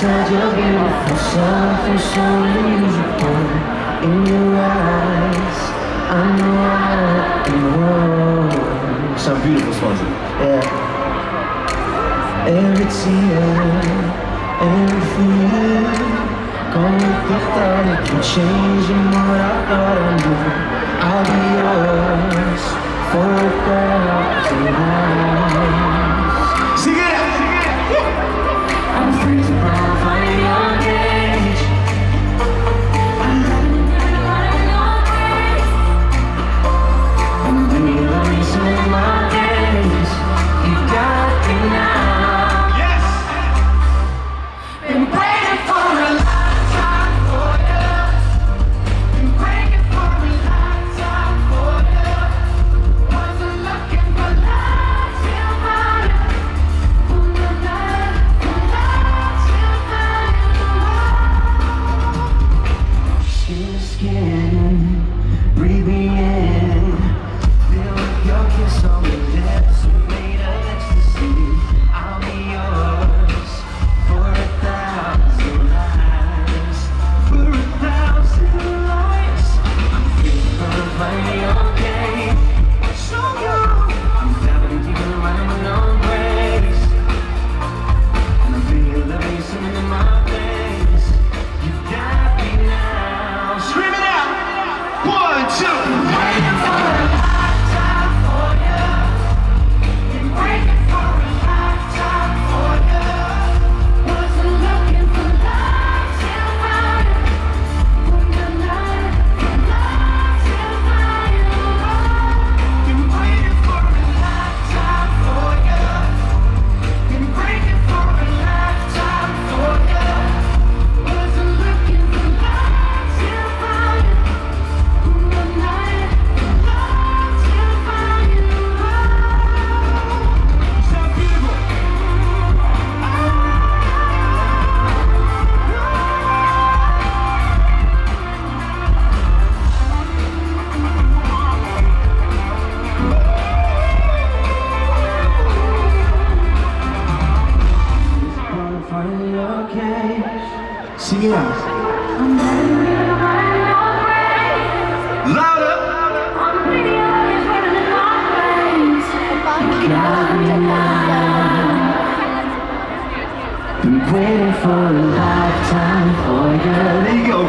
inside your beautiful self is so beautiful. In your eyes, I know I'll be wrong Sound beautiful, Swansea. Yeah. Every tear, every fear Gone with the thought it can change And what I thought I knew I'll be yours for a thousand years. Louder! Been waiting for a lifetime for you. There you go.